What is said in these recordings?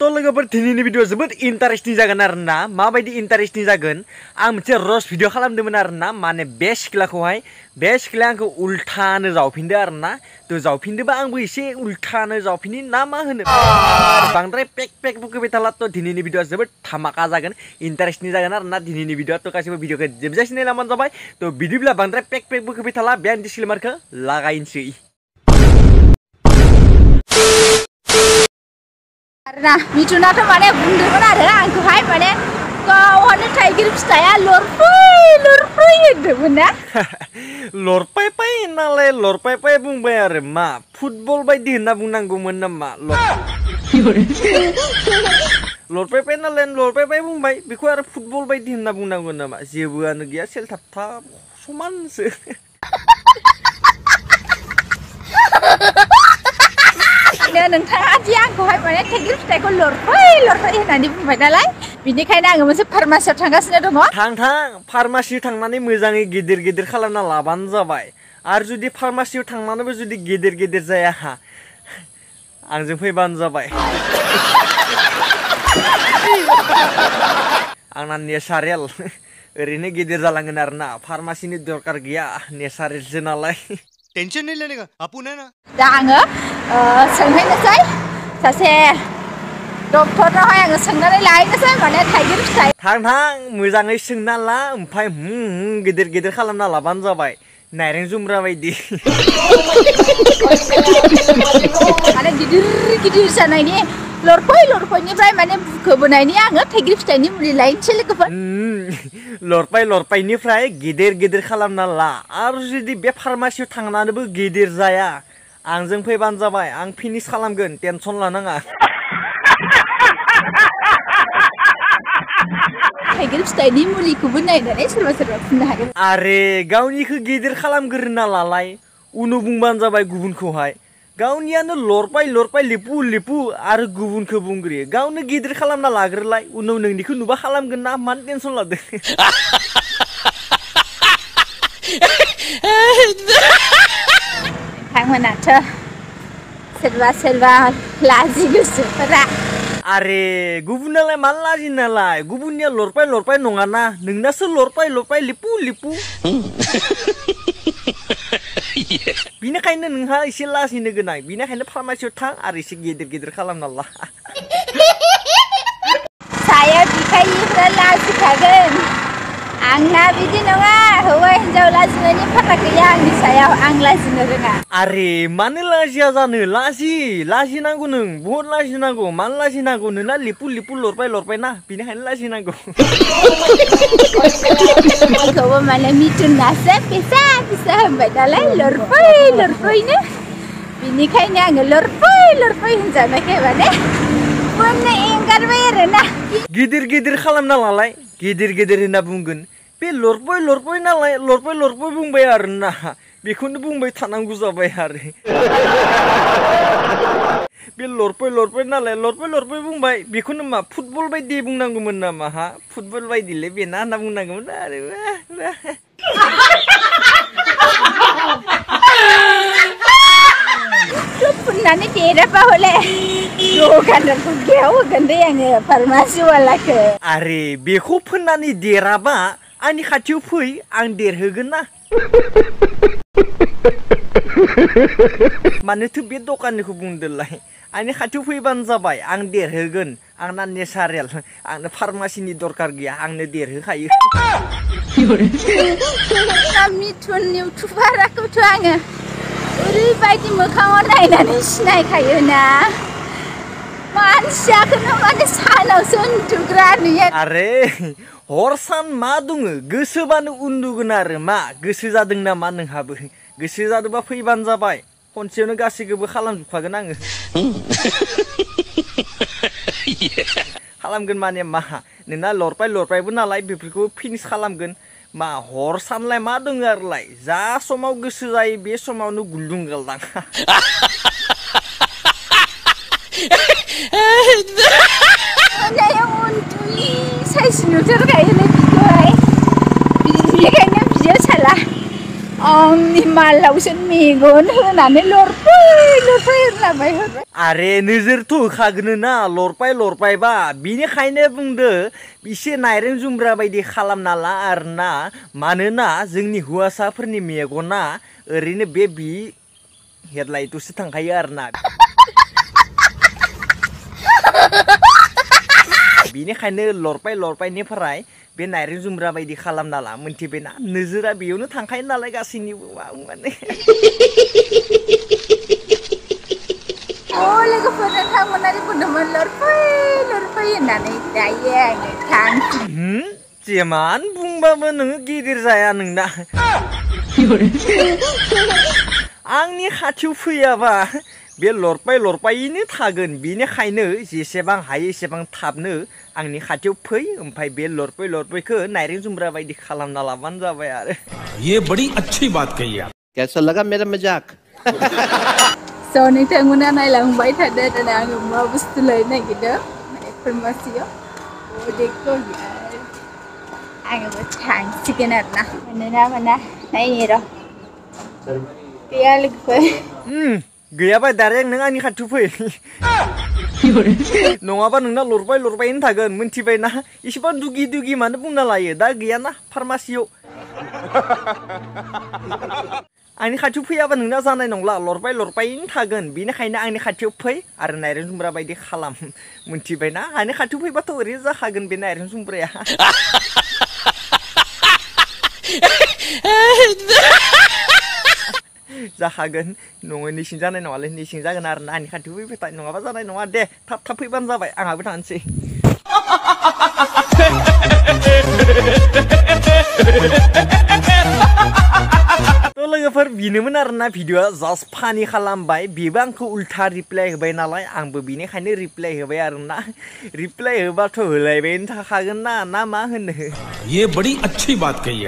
तो लोगोफोर दिनैनि भिडिअआ जोबोद इन्टारेस्टिं जागोन आरो ना माबायदि इन्टारेस्टिं जागोन आं मोनसे रस भिडिअ खालामदोंमोन आरो ना माने बे सिख्लाखौहाय बे सिख्लाया आंखौ उल्थानो जावफिनदो आरो ना त' जावफिनदोबा आंबो एसे उल्थानो जावफिनि ना मा होनो बांद्राय पेक पेक बुखोबाय थाला त' दिनैनि भिडिअआ जोबोद धामाका जागोन इन्टारेस्टिं जागोन आरो ना दिनैनि भिडिअआ त' गासैबो भिडिअखौ जोबजासिनै लामानो जाबाय त' बिदिब्ला बांद्राय पेक पेक बुखोबाय थाला बे डिसिलमारखौ लागायनोसै Nah, micuna tuh mana bundur mana ada angku mana kau hanya tiger bisa ya lor pay itu mana lor pay pay nale lor pay ma football by di na bung ma lor lor pay pay nale lor football by di na bung ma siapa yang tap tap suman sih बेनिखायनो नोंथाङा आदि आंखौहाय माने थेंकिउ फिथाइ खौ लरफै लरफै होननानै बुंबाय नालाय बेनिखायनो आङो मोनसे फार्मासियाव थांगासिनो दङ थां थां फार्मासियाव थांनानै मोजाङै गिदिर गिदिर खालामना लाबानो जाबाय आरो जुदि फार्मासियाव थांनानैबो जुदि गिदिर गिदिर जाया आंजों फैबानो जाबाय आंना नेचारेल ओरैनो गिदिर जालांगोन आरो ना फार्मासिनि दरकार गैया नेचारेलसो नालाय টেনশ্যন নিলে নেকি আপোনে না দা আং সঙ্গে নাই সাসে ডক্টর হয় আং সঙ্গে লাই নাই মানে থাইগির ফাই থাং থাং মুজাঙ্গি সঙ্গনা লা ওমফাই মু গিদির গিদির খালামনা লাবান যাবাই নাইরিং জুমরা বাইদি মানে গিদির গিদির সানাই নি lor poy lor poy ni fray mane kobonai ni ang tegri fitai ni muli lain chile kofan lor poy lor poy ni fray gider gider khalam na la ar jidi be farmasi tang na nabu gider zaya ang zeng poy ban zabai ang pinis khalam gun tian son la nanga tegri fitai ni muli kobonai na es rwa serwa kunai are gauni ku gider khalam gurna la lai Unu bung ban zabai gubun kohai gauni anu lorpai lorpai lipu lipu ar gubun ke bungri gauni gidri kalam na lagri lai unau neng diku nuba kalam gena manten son lade Kangen aja, selva selva lazi gusu pera. Are, gubunnya le mal lazi nela, gubunnya lorpai lorpai nongana, nengna sel lorpai lorpai lipu lipu. बिनिखायनो नोंहा एसे लाजिनो गोनां बिनिखायनो फार्मासियाव थां आरो एसे गिदिर गिदिर खालामना ला साया बिखायनिफ्राय लाजिखागोन Angah bijinunga, huwai hijau lazinanya pada kiyang di sayau ang lazinunga. Are mana lazin azanu ya, lazin, lazin aku nung, buat lazin aku, mana lazin aku nung lah lipul lipul lorpai lorpai nah, pinahin lazin aku. Kau bawa mana mitun nasa, pisa pisa, betalai lorpai lorpai nih. Bini kain yang lorpai lorpai hijau nak kebade. Eh? ingkar bayar nah. Gider gider kalam nalalai. Gider gider hina bungun. बे लरपय लरपय नालाय लरपय लरपय बुंबाय आरो ना बेखौनो बुंबाय थानांगौ जाबाय आरो बे लरपय लरपय नालाय लरपय लरपय बुंबाय बेखौनो मा फुटबल बायदि बुंनांगौमोन नामा हा फुटबल बायदिलै बेना होनना बुंनांगौमोन आरो फुननानै देराबा हले दखानदारखौ गेव होगोन दे आङो फार्मासि वालाखौ आरे बेखौ फोननानै देराबा आंनि खाथियाव फै आं देरहोगोन ना मानोथो बे दखाननिखौ बुंदोलाय आंनि खाथियाव फैबानो जाबाय आं देरहोगोन आंना नेचारेल आंनो फार्मासिनि दरखार गैया आंनो देरहोखायो मिथुन इउटुबाराखौथ' आङो ओरैबायदि मोखाङाव नायनानै सिनायखायो ना मानसियाखौनो माने सानावसो उन्दुग्रा नुयो आरे हरसान मा दङ गोसोबानो उन्दुगोनारो मा गोसो जादों नामा नोंहाबो गोसो जादोंबा फैबानो जाबाय खनसेयावनो गासैखौबो खालामजोबखागोन आङो खालामगोन माने मा नोंना लरबाय लरबायबो नालाय बेफोरखौ फिनिस खालामगोन मा हर सानलाय मा दङ आरोलाय जा समाव गोसो जायो बे समावनो गुलदुं गालदां साइसिनो जा आंनि मालावसो मेगन होनानै लरफाय लरफाय होलाबाय होबाय आरे नोजोरथ' होखागोनो ना लरफाय लरफायबा बिनिखायनो बुंदो बिसे नायरें जुमब्रा बायदि खालामना ला आरोना मानोना जोंनि हौवासाफोरनि मेगना ओरैनो बे बि हेडलाइटआवसो थांखायो ना बेनिखायनो लरबाय लरबायनिफ्राय बे नायरें जुमब्रा बायदि खालामना ला मोनथिबायना नोजोरा बेयावनो थांखायो नालाय गासैनिबो माने लोगोफोर नोंथांमोनारि बुंदोंमोन लरफै लरफै होननानै दायो आङो थांसै जेमान बुंबाबो नोङो गिदिर जाया नोंना आंनि खाथियाव फैयाबा บีหลอดไปหลอดไปนี่ทากันบีนี่ใครเนอสิเสบังหายเสบังทับเนออันนี้ข้าเจ้าเพยไปเบีหลอดไปหลอดไปคือนายรองซุ่มระบายดิขลังนลาวันจะไปอะไรย่บดีอัชชีบาตกี้ยาแก่สลักก็เมร์มาจักสอนิทังุนันไอหลังไปถัดเดินนางมาบุสตุเลยนะกิดดอันนี้ก็ช่างชิกินันนะมันน่ามันน่าไม่เหรอเตรียมลึกไปอืม Gaya apa yang apa dugi dugi mana pun farmasi Ani khacu pui apa nungna sana nungla lorpai lorpai ini tagen bina kaina ani khacu pui aren airin sumbra di kalam munti bai na ani khacu pui batu riza hagen bina airin sumbra ya. जाखागोन नङैनिसिं जानाय नङालै निसिं जागोन आरो ना आंनि खाथि फैबाय था नङाबा जानाय नङा दे थाब थाब फैबानो जाबाय आंहाबो थांसै Ha लोगोफोर बिनोमोन आरोना भिडिअआ जास्ट फानि खालामबाय बेबो आंखौ उल्था रिप्लाइ होबाय नालाय आंबो बेनिखायनो रिप्लाइ होबाय आरोना रिप्लाइ होबाथ' होलायबायनो थाखागोन ना ना मा होनो ये बड़ी अच्छी बात कही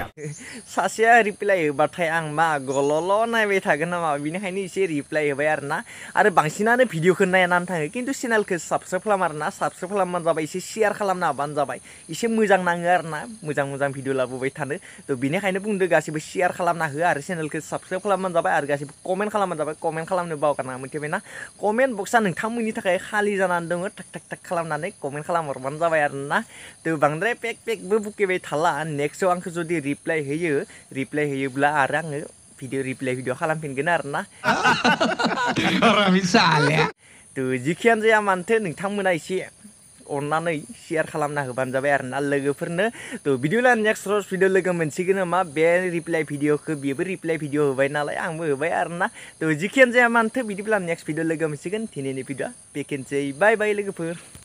सासेया रिप्लाइ होबाथाय आं मा गल'ल' नायबाय थागोन नामा बेनिखायनो एसे रिप्लाइ होबाय आरोना आरो बांसिनानो भिडिअखौ नायनानै थाङो खिन्थु चेनेलखौ साबसक्राइब खालाम आरोना साबसक्राइब खालामबानो जाबाय एसे शेयार खालामना हाबानो जाबाय एसे मोजां नाङो आरोना मोजां मोजां भिडिअ लाबोबाय थानो त' बेनिखायनो बुंदो गासैबो शेयार खालामना हो आरो चेनेलखौ साबसक्राइब खालामबानो जाबाय आरो गासिबो कमेन्ट खालामबानो जाबाय कमेन्ट खालामनो बावगारनाङा मोनथिबाय ना कमेन्ट बक्सआ नोंथांमोननि थाखाय खालि जानानै दङ थाक थाक थाक खालामनानै कमेन्ट खालामहरबानो जाबाय आरो ना थ' बांद्राय पेक पेकबो बुकेबाय थाला नेक्स्टआव आंखौ जुदि रिप्लाइ होयो रिप्लाइ होयोब्ला आरो आङो भिडिअ रिप्लाइ भिडिअ खालामफिनगोन आरो ना थ' जिखियानो जाया मानोथो नोंथांमोना एसे अननानै शेयर खालामना होबानो जाबाय आरो ना लोगोफोरनो त' भिडिअ लानो नेक्स्ट रस भिडिअ लोगो मोनसिगोन मा बे रिप्लाइ भिडिअखौ बेबो रिप्लाइ भिडिअ होबाय नालाय आंबो होबाय आरो ना त' जिखियानो जाया मानोथो बिदिब्ला नेक्स्ट भिडिअ लोगो मोनसिगोन दिनैनि भिडिअआ बेखिनसै बाय बाय लोगोफोर